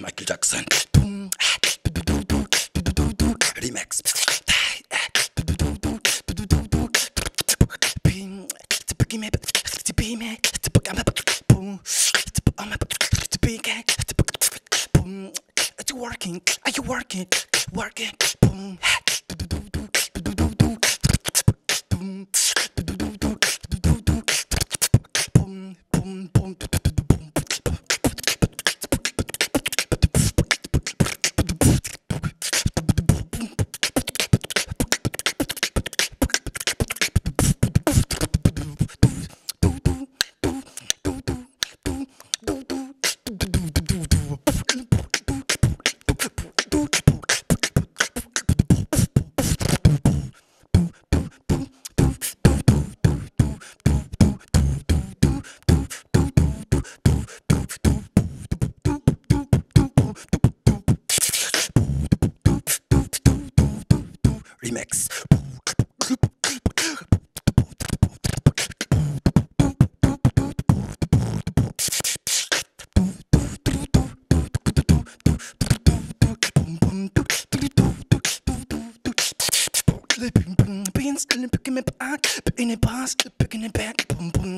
Michael Jackson. Remix. Working? Are you working? Working. Boom. Boom, boom, boom. Remix. Picking boss, picking it back. Boom boom.